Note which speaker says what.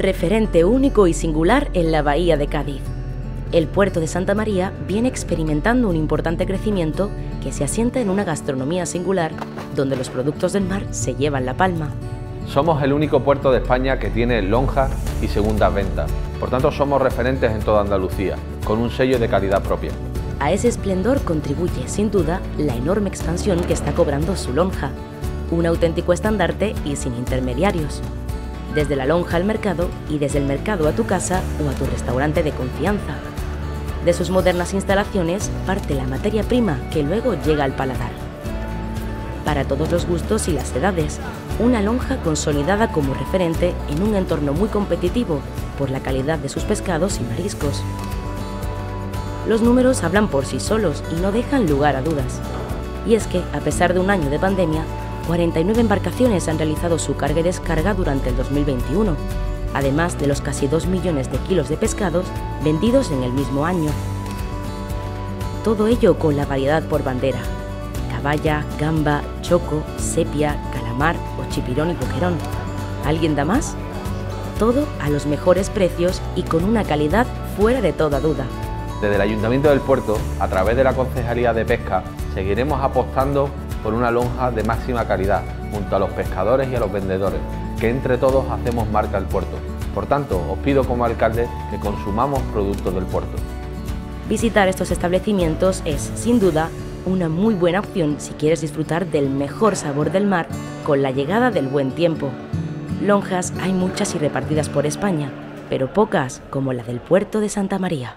Speaker 1: referente único y singular en la bahía de Cádiz. El puerto de Santa María viene experimentando un importante crecimiento que se asienta en una gastronomía singular donde los productos del mar se llevan la palma.
Speaker 2: Somos el único puerto de España que tiene lonja y segundas ventas. Por tanto, somos referentes en toda Andalucía, con un sello de calidad propia.
Speaker 1: A ese esplendor contribuye, sin duda, la enorme expansión que está cobrando su lonja, un auténtico estandarte y sin intermediarios desde la lonja al mercado y desde el mercado a tu casa o a tu restaurante de confianza. De sus modernas instalaciones parte la materia prima que luego llega al paladar. Para todos los gustos y las edades, una lonja consolidada como referente en un entorno muy competitivo por la calidad de sus pescados y mariscos. Los números hablan por sí solos y no dejan lugar a dudas. Y es que, a pesar de un año de pandemia, 49 embarcaciones han realizado su carga y descarga durante el 2021, además de los casi 2 millones de kilos de pescados vendidos en el mismo año. Todo ello con la variedad por bandera, caballa, gamba, choco, sepia, calamar o chipirón y boquerón. ¿Alguien da más? Todo a los mejores precios y con una calidad fuera de toda duda.
Speaker 2: Desde el Ayuntamiento del Puerto, a través de la Concejalía de Pesca, seguiremos apostando por una lonja de máxima calidad, junto a los pescadores y a los vendedores, que entre todos hacemos marca el puerto. Por tanto, os pido como alcalde que consumamos productos del puerto.
Speaker 1: Visitar estos establecimientos es, sin duda, una muy buena opción si quieres disfrutar del mejor sabor del mar con la llegada del buen tiempo. Lonjas hay muchas y repartidas por España, pero pocas como la del puerto de Santa María.